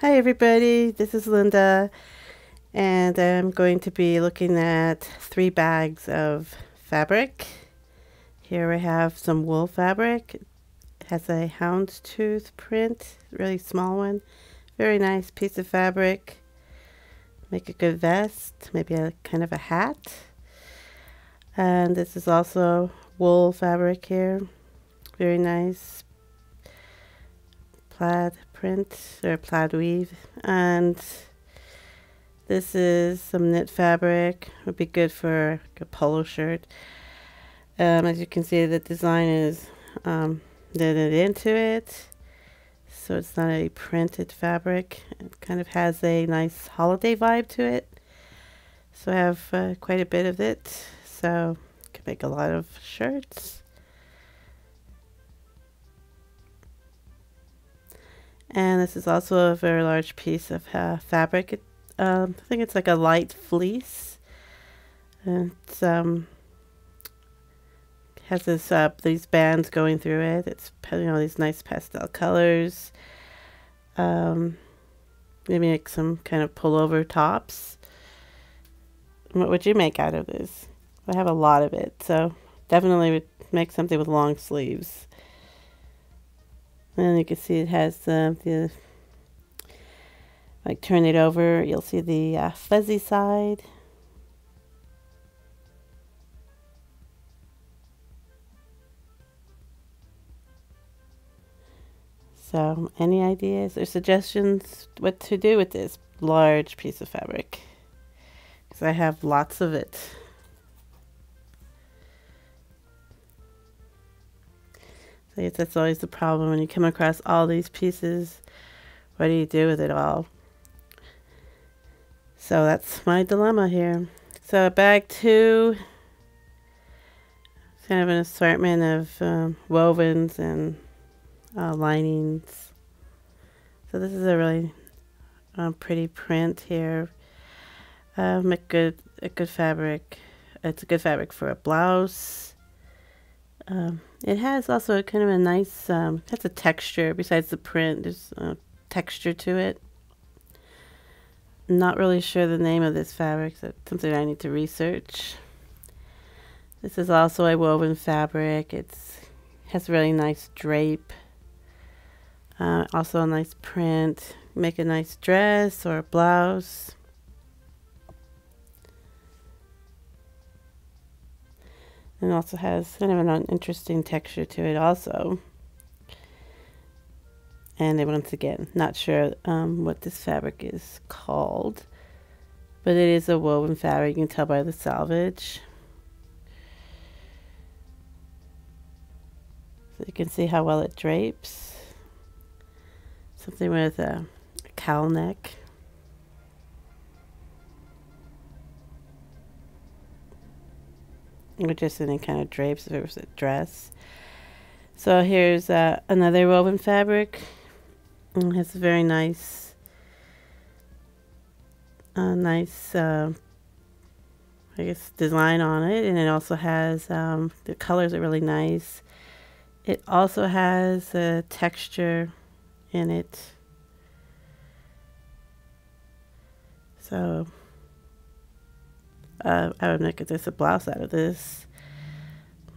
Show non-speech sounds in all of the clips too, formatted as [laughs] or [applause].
Hi everybody, this is Linda and I'm going to be looking at three bags of fabric. Here I have some wool fabric. It has a houndstooth print, really small one. Very nice piece of fabric. Make a good vest, maybe a kind of a hat. And this is also wool fabric here. Very nice plaid print or plaid weave. And this is some knit fabric. Would be good for a polo shirt. Um, as you can see the design is um, knitted into it. So it's not a printed fabric. It kind of has a nice holiday vibe to it. So I have uh, quite a bit of it. So can make a lot of shirts And this is also a very large piece of uh, fabric. Um, I think it's like a light fleece. And um, has this uh, these bands going through it. It's know these nice pastel colors. Um, maybe make some kind of pullover tops. What would you make out of this? I have a lot of it, so definitely would make something with long sleeves. And you can see it has uh, the, like turn it over, you'll see the uh, fuzzy side. So, any ideas or suggestions what to do with this large piece of fabric? Because I have lots of it. I that's always the problem when you come across all these pieces. What do you do with it all? So that's my dilemma here. So bag two, kind of an assortment of um, wovens and uh, linings. So this is a really um, pretty print here. Um, a good, a good fabric. It's a good fabric for a blouse. Um, it has also a kind of a nice, um, a texture besides the print. There's a texture to it. not really sure the name of this fabric. So something I need to research. This is also a woven fabric. It's has a really nice drape. Uh, also a nice print. Make a nice dress or a blouse. And also has kind of an interesting texture to it also. And once again not sure um, what this fabric is called but it is a woven fabric you can tell by the selvage so you can see how well it drapes. Something with a cowl neck or just any kind of drapes if it was a dress. So here's uh, another woven fabric. It has a very nice, uh, nice, uh, I guess, design on it. And it also has, um, the colors are really nice. It also has a texture in it. So uh, I would make this a blouse out of this.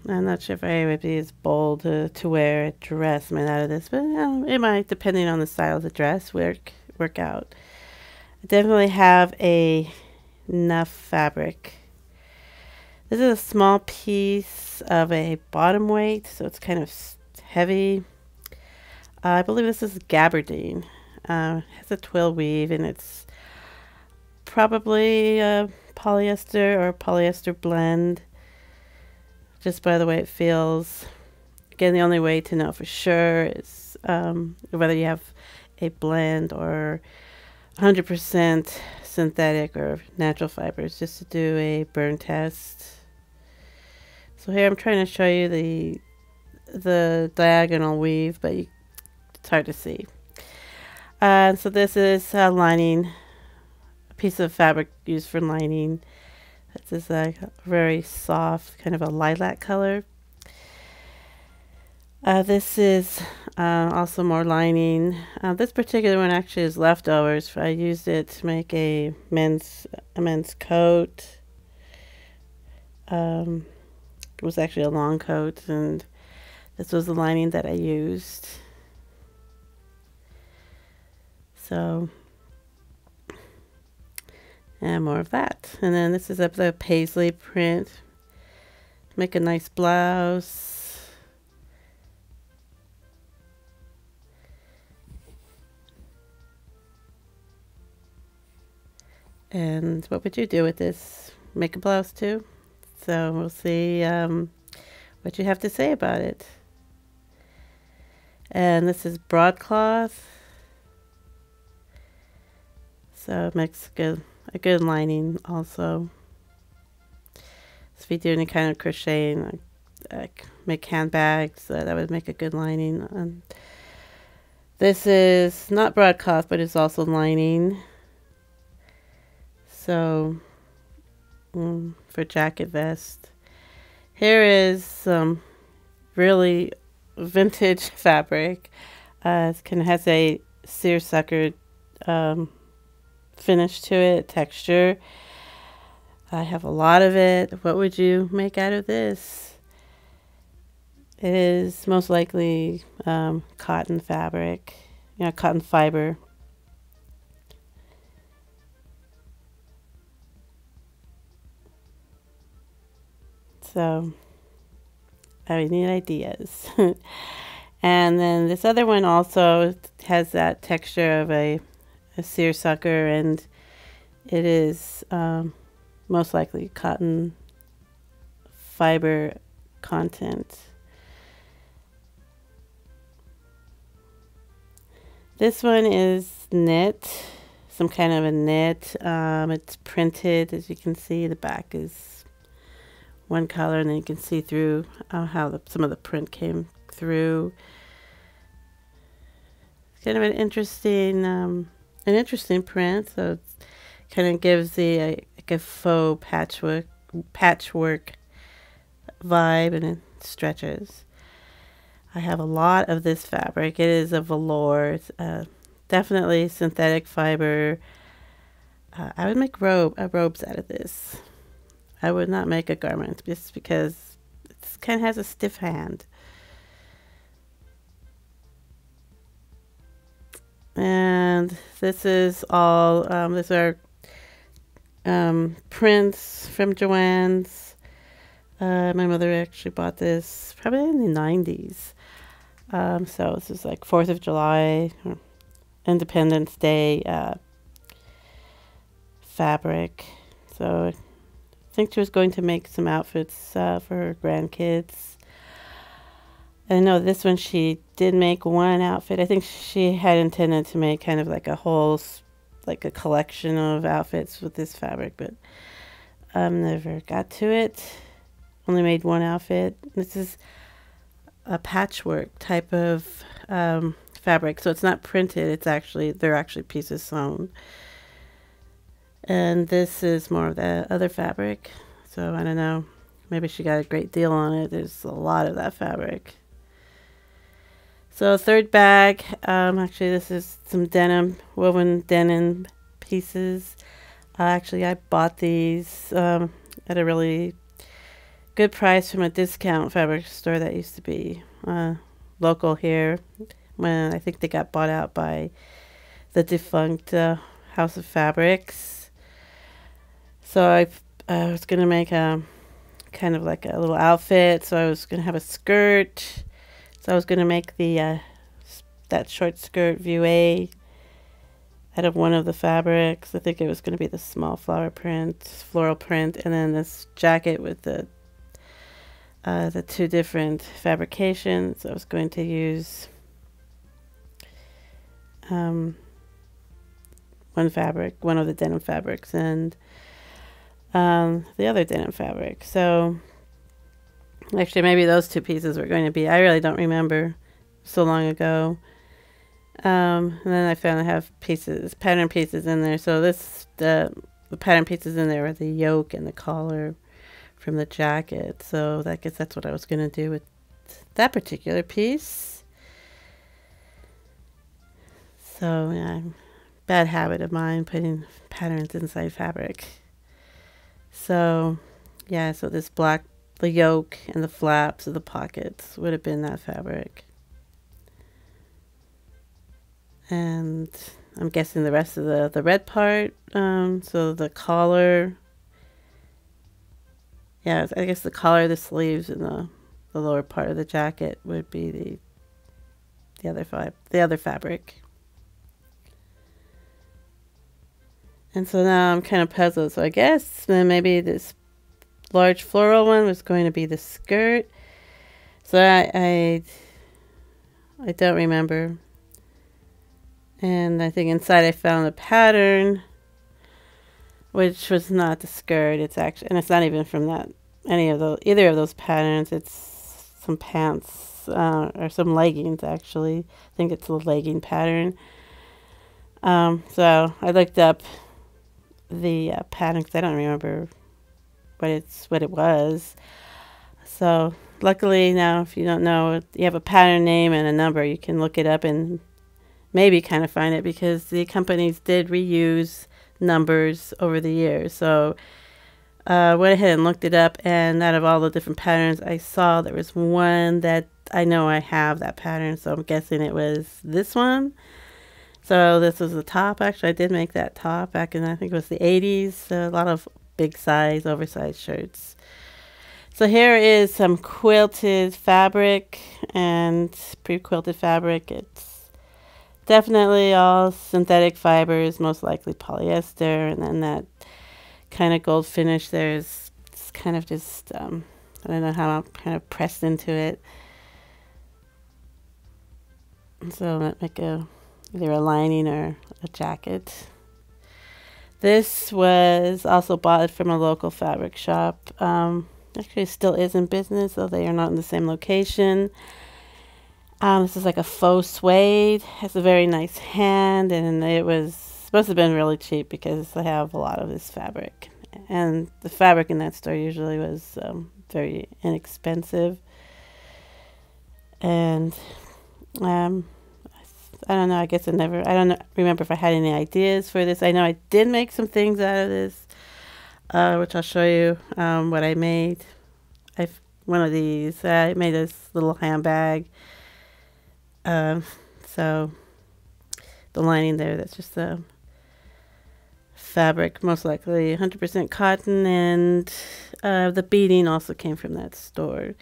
I'm not sure if I would be as bold to, to wear a dress made out of this, but you know, it might, depending on the style of the dress, work work out. I definitely have a enough fabric. This is a small piece of a bottom weight, so it's kind of heavy. Uh, I believe this is gabardine. Uh, has a twill weave, and it's probably uh, polyester or polyester blend just by the way it feels. Again, the only way to know for sure is um, whether you have a blend or 100% synthetic or natural fibers just to do a burn test. So here I'm trying to show you the the diagonal weave, but you, it's hard to see. Uh, so this is uh, lining piece of fabric used for lining. This is a very soft, kind of a lilac color. Uh, this is Uh, also more lining. Uh, this particular one actually is leftovers. I used it to make a men's a men's coat. Um, it was actually a long coat, and this was the lining that I used. So, and more of that. And then this is up the paisley print. Make a nice blouse. And what would you do with this? Make a blouse too? So we'll see um, what you have to say about it. And this is broadcloth. So good, a good lining also. So if you do any kind of crocheting, like, make handbags, uh, that would make a good lining. And this is not broadcloth, but it's also lining. So, mm, for jacket vest. Here is some really vintage [laughs] fabric. Uh, it has a seersucker um, finish to it, texture. I have a lot of it. What would you make out of this? It is most likely um, cotton fabric, you know, cotton fiber. So I need ideas. [laughs] and then this other one also has that texture of a, a seersucker and it is um, most likely cotton fiber content. This one is knit, some kind of a knit. Um, it's printed, as you can see, the back is one color and then you can see through uh, how the, some of the print came through. It's kind of an interesting, um, an interesting print. So it kind of gives the uh, like a faux patchwork, patchwork vibe and it stretches. I have a lot of this fabric. It is a velour. It's uh, definitely synthetic fiber. Uh, I would make robe uh, robes out of this. I would not make a garment just because it kind of has a stiff hand. And this is all, um, these are um, prints from Joann's. Uh, my mother actually bought this probably in the 90s. Um, so this is like 4th of July, Independence Day uh, fabric. So I think she was going to make some outfits uh, for her grandkids. I know this one she did make one outfit. I think she had intended to make kind of like a whole, like a collection of outfits with this fabric, but um, never got to it. Only made one outfit. This is a patchwork type of um, fabric, so it's not printed. It's actually they're actually pieces sewn. And this is more of the other fabric. So I don't know. Maybe she got a great deal on it. There's a lot of that fabric. So third bag. Um, actually, this is some denim, woven denim pieces. Uh, actually, I bought these um, at a really good price from a discount fabric store that used to be uh, local here. When I think they got bought out by the defunct uh, House of Fabrics. So I, I was going to make a kind of like a little outfit. So I was going to have a skirt. So I was going to make the uh, that short skirt view A out of one of the fabrics. I think it was going to be the small flower print, floral print, and then this jacket with the uh, the two different fabrications. I was going to use um, one fabric, one of the denim fabrics, and um, the other denim fabric. So actually maybe those two pieces were going to be, I really don't remember so long ago. Um, and then I found I have pieces, pattern pieces in there. So this, the, the pattern pieces in there are the yoke and the collar from the jacket. So I guess that's what I was going to do with that particular piece. So, yeah, bad habit of mine putting patterns inside fabric. So, yeah, so this black, the yoke and the flaps of the pockets would have been that fabric. And I'm guessing the rest of the, the red part, um, so the collar, yeah, I guess the collar, the sleeves, and the, the lower part of the jacket would be the the other fib the other fabric. And so now I'm kind of puzzled. So I guess then maybe this large floral one was going to be the skirt. So I, I, I don't remember. And I think inside I found a pattern, which was not the skirt. It's actually, and it's not even from that any of those either of those patterns. It's some pants uh, or some leggings actually. I think it's a legging pattern. Um, so I looked up the uh, pattern because I don't remember what it's what it was. So luckily now, if you don't know, you have a pattern name and a number, you can look it up and maybe kind of find it because the companies did reuse numbers over the years. So uh, went ahead and looked it up, and out of all the different patterns I saw, there was one that I know I have that pattern, so I'm guessing it was this one. So this was the top. Actually, I did make that top back in I think it was the 80s. So a lot of big size, oversized shirts. So here is some quilted fabric and pre-quilted fabric. It's definitely all synthetic fibers, most likely polyester, and then that kind of gold finish there is kind of just um, I don't know how I'm kind of pressed into it. So I'm make a either a lining or a jacket. This was also bought from a local fabric shop. Um, actually, still is in business, though they are not in the same location. Um, this is like a faux suede. It has a very nice hand, and it was supposed to have been really cheap because they have a lot of this fabric. And the fabric in that store usually was um, very inexpensive. And um, I don't know. I guess I never. I don't remember if I had any ideas for this. I know I did make some things out of this, uh, which I'll show you um, what I made. I one of these. I made this little handbag. Um, so the lining there. That's just the fabric, most likely 100% cotton, and uh, the beading also came from that store,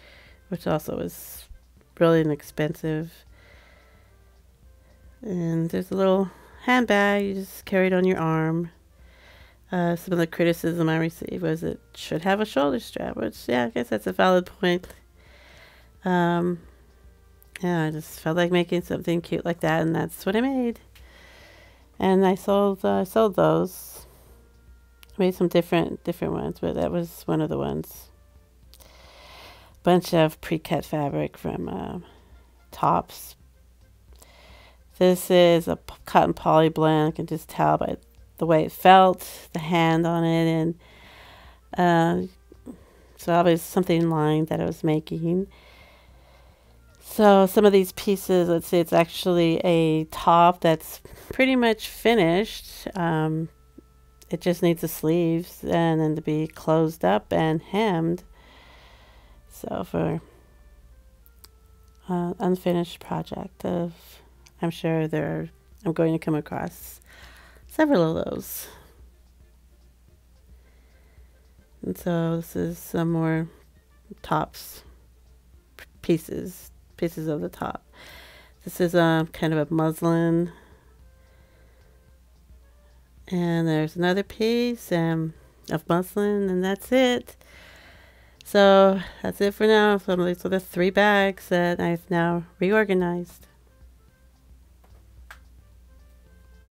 which also was really inexpensive. And there's a little handbag you just carry it on your arm. Uh, some of the criticism I received was it should have a shoulder strap, which, yeah, I guess that's a valid point. Um, yeah, I just felt like making something cute like that, and that's what I made. And I sold, uh, sold those. I made some different, different ones, but that was one of the ones. Bunch of pre-cut fabric from uh, Tops, this is a cotton poly blend. I can just tell by the way it felt, the hand on it, and uh, so obviously something in line that I was making. So some of these pieces, let's see, it's actually a top that's pretty much finished. Um, it just needs the sleeves and then to be closed up and hemmed. So for uh, unfinished project of I'm sure there I'm going to come across several of those. And so this is some more tops pieces, pieces of the top. This is a kind of a muslin. And there's another piece um, of muslin, and that's it. So that's it for now. So these are the three bags that I've now reorganized.